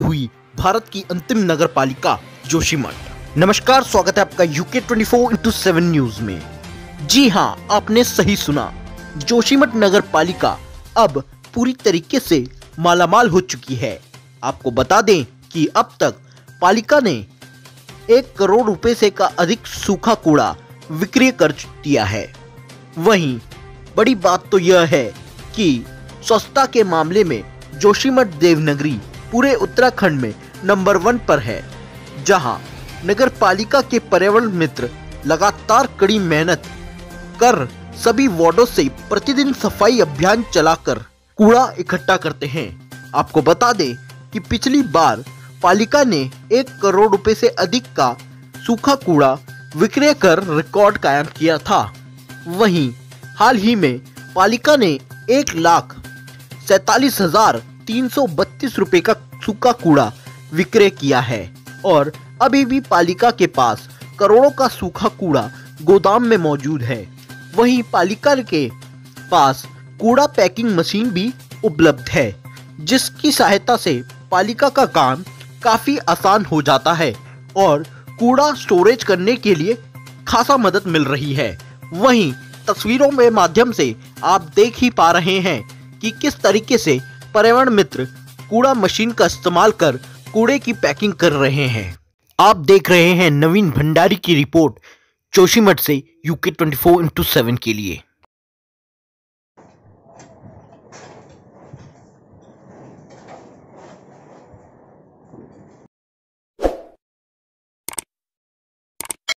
हुई भारत की अंतिम नगर पालिका जोशीमठ। नमस्कार, स्वागत है आपका UK 24 four into seven news में। जी हाँ आपने सही सुना। जोशीमठ नगर पालिका अब पूरी तरीके से मालामाल हो चुकी है। आपको बता दें कि अब तक पालिका ने एक करोड़ रुपए से का अधिक सूखा कूड़ा विक्रय कर दिया है। वहीं बड़ी बात तो यह है कि स्वच्छता के मामले में जोशीमठ देवनगरी पूरे उत्तराखंड में नंबर वन पर है, जहाँ नगर पालिका के पर्यावरण मित्र लगातार कड़ी मेहनत कर सभी वार्डों से प्रतिदिन सफ़ाई अभियान चलाकर कूड़ा इकट्ठा करते हैं। आपको बता दें कि पिछली बार पालिका ने एक करोड़ रुपए से अधिक का सूखा कूड़ा विक्रय कर रिकॉर्ड कायम किया था। वहीं हाल ही में पालिका ने एक लाख सैतालीस हज़ार तीन सौ बत्तीस रुपए का सूखा कूड़ा विक्रय किया है और अभी भी पालिका के पास करोड़ों का सूखा कूड़ा गोदाम में मौजूद है। वहीं पालिका के पास कूड़ा पैकिंग मशीन भी उपलब्ध है, जिसकी सहायता से पालिका का काम काफ़ी आसान हो जाता है और कूड़ा स्टोरेज करने के लिए खासा मदद मिल रही है। वहीं तस्वीरों में माध्यम से आप देख ही पा रहे हैं कि किस तरीके से पर्यावरण मित्र कूड़ा मशीन का इस्तेमाल कर कूड़े की पैकिंग कर रहे हैं। आप देख रहे हैं नवीन भंडारी की रिपोर्ट जोशीमठ से UK twenty four into seven के लिए।